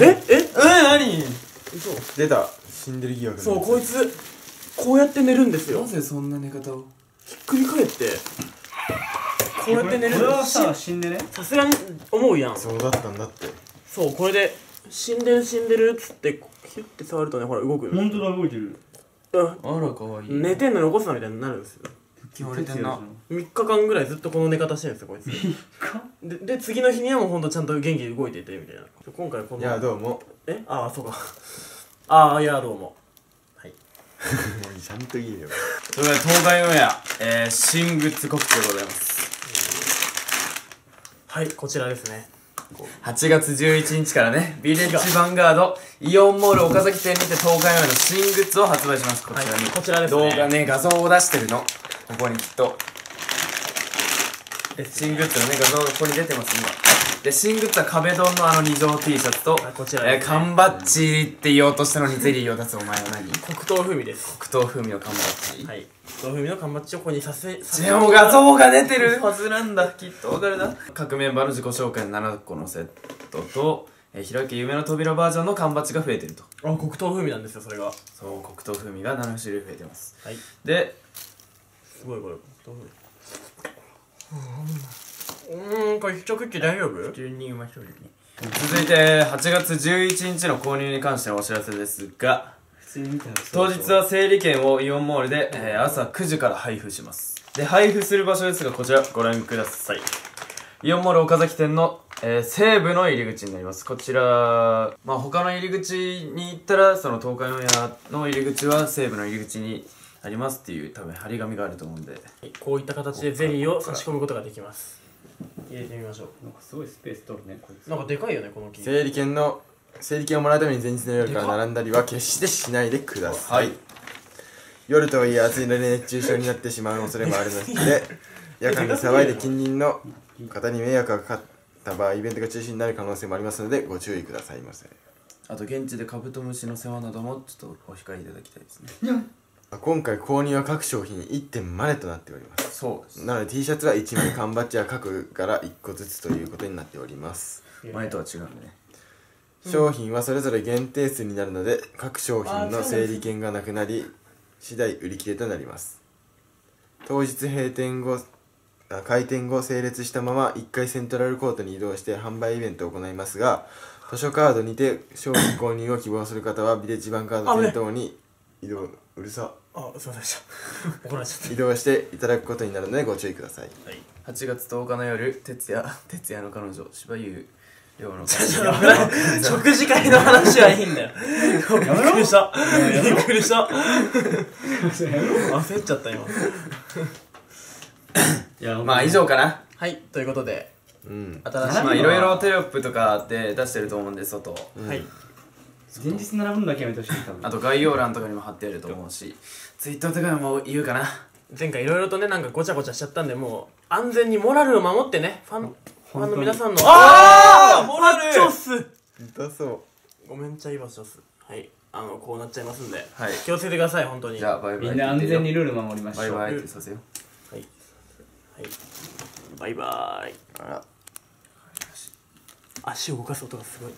えええ何？嘘。出た。死んでる疑惑のそうこいつこうやって寝るんですよ。なぜそんな寝方を？ひっくり返って。こうやって寝る。これはしさ死んでね？さすがに思うやん。そうだったんだって。そうこれで死んでる死んでるっつってヒュッて触るとねほら動くよ本当だ動いてる。うん。あらかわいい。寝てんの残すなみたいになるんですよ決まれてんな。3日間ぐらいずっとこの寝方してるんですよこいつ。でで次の日にはもうほんとちゃんと元気に動いていてみたいな。今回このいやどうももえ？ああそうか。ああいやどうもはい、うちゃんと言えよ。それでは東海オンエア、えー、新グッズ告知でございます。はい、こちらですね。8月11日からねビレッジヴァンガードイオンモール岡崎店にて東海オンエアの新グッズを発売します。こちらに、はいこちらですね。動画ね画像を出してるのここにきっと。で新グッズのね画像がここに出てます今で新グッズは壁ドンのあの二条 T シャツと、はいこちらえー、ですね。缶バッジって言おうとしたのにゼリーを出すお前は何黒糖風味です。黒糖風味の缶バッジ、はい。黒糖風味の缶バッジをここにさせさせでも画像が出てる。はずなんだきっと。わかるな。各メンバーの自己紹介の7個のセットと、えー、ひろゆき夢の扉バージョンの缶バッジが増えてると。あ黒糖風味なんですよそれが。そう黒糖風味が7種類増えてます。はい。ですごいこれ。うーんこれ一口大丈夫？急にうまそうですね。続いて8月11日の購入に関してのお知らせですが当日は整理券をイオンモールで、えー朝9時から配布します。で配布する場所ですがこちらご覧ください。イオンモール岡崎店の、えー西部の入り口になります。こちらまあ他の入り口に行ったらその東海オンエアの入り口は西部の入り口にありますっていう多分張り紙があると思うんで。はい。こういった形でゼリーを差し込むことができます。入れてみましょなんかすごいスペース取るね。こいつうなんかでかいよねこの木。整理券の整理券をもらうために前日の夜から並んだりは決してしないでください、はい。夜とはいえ暑いので熱中症になってしまう恐れもあるので 夜間に騒いで近隣の方に迷惑がかかった場合イベントが中止になる可能性もありますのでご注意くださいませ。あと現地でカブトムシの世話などもちょっとお控えいただきたいですね今回購入は各商品1点までとなっております。そうです。なので T シャツは1枚缶バッジは各から1個ずつということになっております。前とは違うんでね。商品はそれぞれ限定数になるので各商品の整理券がなくなり次第売り切れとなります。当日閉店後あ開店後整列したまま1回セントラルコートに移動して販売イベントを行いますが図書カードにて商品購入を希望する方はビレッジバンカード店頭に移動うるさ。あすいませんでした。怒られちゃっ移動していただくことになるのでご注意ください。たはい。8月10日の夜徹夜 徹夜の彼女柴優亮の食事会の話はいいんだよ。びっくりした。びっくりした。焦っちゃった今。い やまあ以上かな。はいということで。うん。新しいまあいろいろテロップとかで出してると思うんで外。はい前日並ぶのだけやめてほしい多分。あと概要欄とかにも貼ってあると思うしツイッターとかにも言うかな。前回いろいろとねなんかごちゃごちゃしちゃったんでもう安全にモラルを守ってねファンファンの皆さんのあーモラル！チョス！痛そごめんちゃいバチョス。はいあのこうなっちゃいますんではい。気をつけてください本当に。じゃあバイバイみんな安全にルール守りましょう。バイバイってさせよ。はい、はい、バイバイ。うあら。足を動かす音がすごい